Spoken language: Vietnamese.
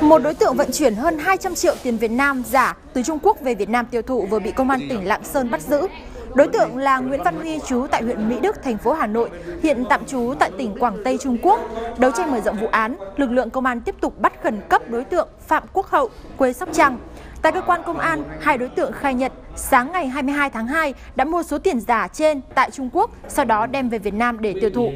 Một đối tượng vận chuyển hơn 200 triệu tiền Việt Nam giả từ Trung Quốc về Việt Nam tiêu thụ vừa bị công an tỉnh Lạng Sơn bắt giữ. Đối tượng là Nguyễn Văn Huy trú tại huyện Mỹ Đức, thành phố Hà Nội, hiện tạm trú tại tỉnh Quảng Tây Trung Quốc. Đấu tranh mở rộng vụ án, lực lượng công an tiếp tục bắt khẩn cấp đối tượng Phạm Quốc Hậu, quê Sóc Trăng. Tại cơ quan công an, hai đối tượng khai nhận sáng ngày 22 tháng 2 đã mua số tiền giả trên tại Trung Quốc, sau đó đem về Việt Nam để tiêu thụ.